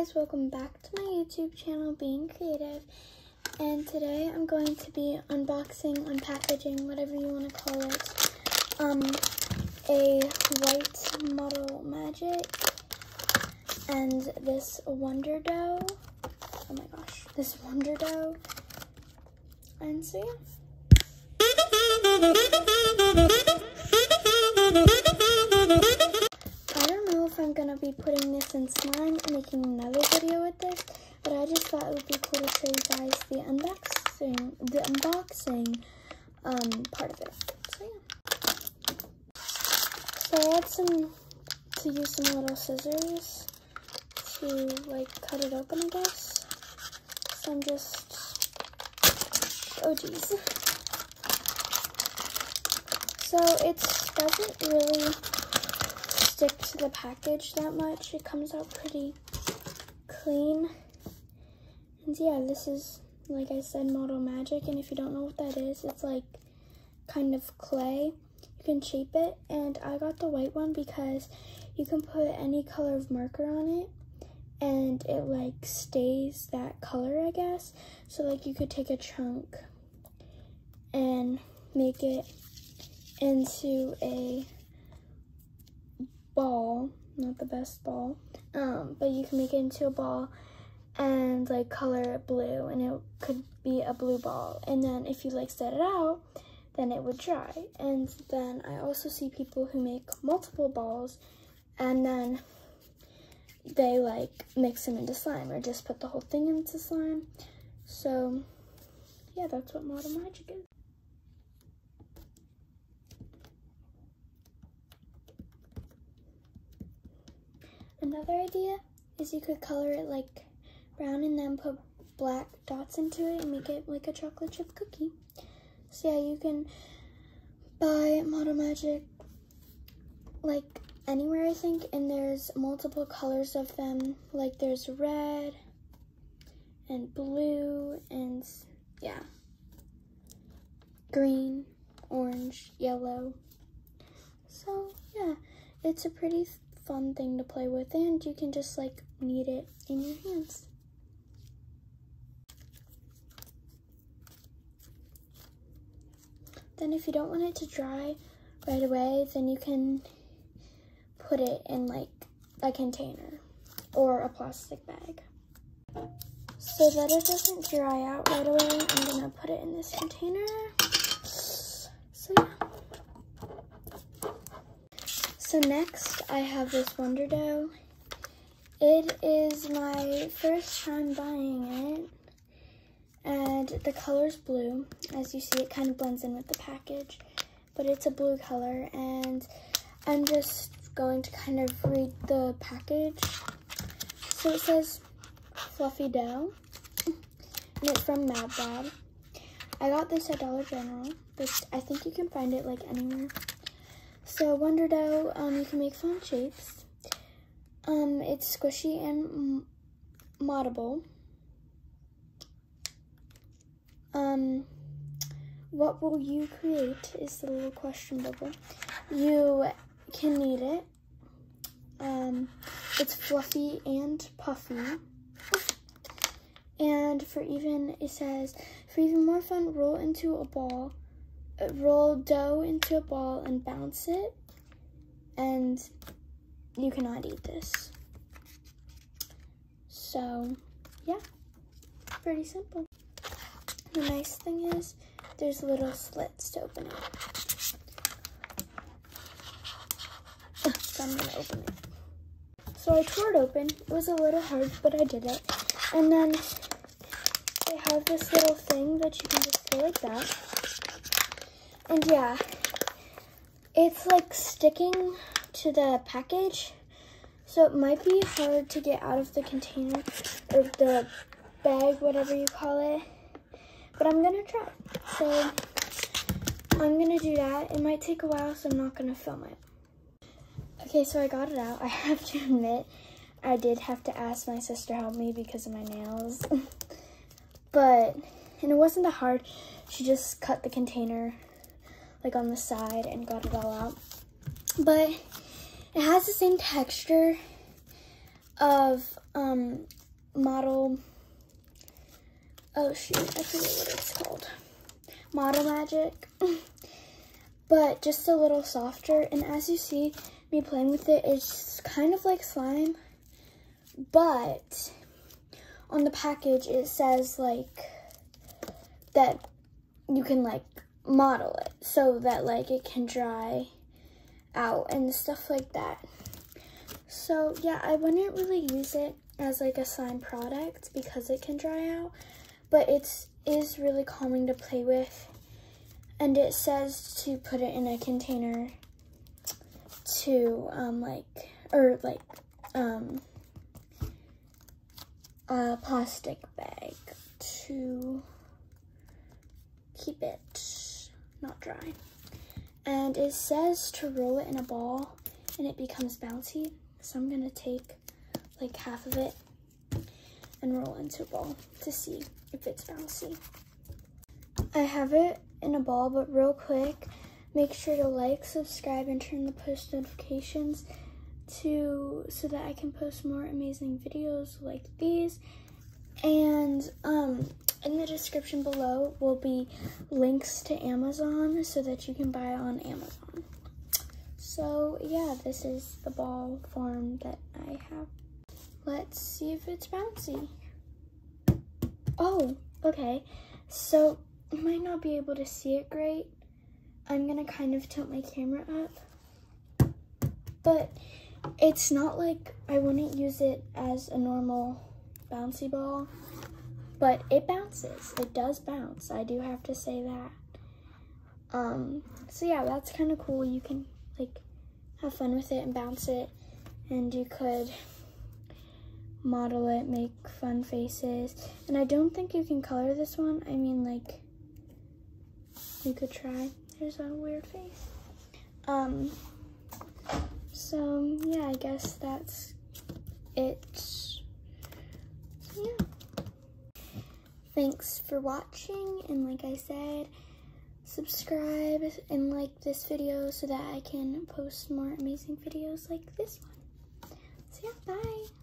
guys, welcome back to my YouTube channel, Being Creative. And today I'm going to be unboxing, unpackaging, whatever you want to call it, um, a white Model Magic and this Wonder Dough. Oh my gosh, this Wonder Dough. And so yeah. I'm gonna be putting this in slime and making another video with this, but I just thought it would be cool to show you guys the unboxing, the unboxing um, part of it. So yeah. So I had some, to use some little scissors to like cut it open, I guess. So I'm just, oh jeez. So it doesn't really stick to the package that much. It comes out pretty clean. And yeah, this is, like I said, Model Magic. And if you don't know what that is, it's like kind of clay. You can shape it. And I got the white one because you can put any color of marker on it. And it like stays that color, I guess. So like you could take a chunk and make it into a ball, not the best ball, um, but you can make it into a ball and like color it blue and it could be a blue ball. And then if you like set it out, then it would dry. And then I also see people who make multiple balls and then they like mix them into slime or just put the whole thing into slime. So yeah, that's what Model Magic is. Another idea is you could color it like brown and then put black dots into it and make it like a chocolate chip cookie. So yeah, you can buy Model Magic like anywhere I think and there's multiple colors of them. Like there's red and blue and yeah, green, orange, yellow. So yeah, it's a pretty fun thing to play with and you can just like knead it in your hands. Then if you don't want it to dry right away, then you can put it in like a container or a plastic bag. So that it doesn't dry out right away, I'm gonna put it in this container. So yeah. So next, I have this Wonder Dough. It is my first time buying it. And the color's blue. As you see, it kind of blends in with the package. But it's a blue color. And I'm just going to kind of read the package. So it says Fluffy Dough. And it's from Mad Dad. I got this at Dollar General. But I think you can find it like anywhere. So Wonder Dough, um, you can make fun shapes. Um, it's squishy and moddable. Um, what will you create is the little question bubble. You can knead it. Um, it's fluffy and puffy. And for even, it says, for even more fun, roll into a ball roll dough into a ball and bounce it. And you cannot eat this. So, yeah, pretty simple. The nice thing is there's little slits to open it. so I'm gonna open it. So I tore it open. It was a little hard, but I did it. And then they have this little thing that you can just go like that. And yeah, it's like sticking to the package. So it might be hard to get out of the container or the bag, whatever you call it. But I'm gonna try. So I'm gonna do that. It might take a while, so I'm not gonna film it. Okay, so I got it out. I have to admit, I did have to ask my sister help me because of my nails. but, and it wasn't that hard. She just cut the container like on the side and got it all out. But it has the same texture of um, model, oh shoot, I forget what it's called, Model Magic, but just a little softer. And as you see me playing with it, it's kind of like slime, but on the package it says like that you can like model it so that like it can dry out and stuff like that. So yeah, I wouldn't really use it as like a slime product because it can dry out, but it's is really calming to play with. And it says to put it in a container to um like or like um a plastic bag to keep it not dry. And it says to roll it in a ball and it becomes bouncy. So I'm gonna take like half of it and roll into a ball to see if it's bouncy. I have it in a ball, but real quick, make sure to like, subscribe, and turn the post notifications to so that I can post more amazing videos like these. And um, in the description below will be links to Amazon so that you can buy on Amazon. So yeah, this is the ball form that I have. Let's see if it's bouncy. Oh, okay. So you might not be able to see it great. I'm gonna kind of tilt my camera up. But it's not like I wouldn't use it as a normal bouncy ball, but it bounces. It does bounce. I do have to say that. Um, so yeah, that's kind of cool. You can like have fun with it and bounce it, and you could model it, make fun faces. And I don't think you can color this one. I mean, like, you could try. There's a weird face. Um, so yeah, I guess that's it. So, yeah. Thanks for watching, and like I said, subscribe and like this video so that I can post more amazing videos like this one. So yeah, bye.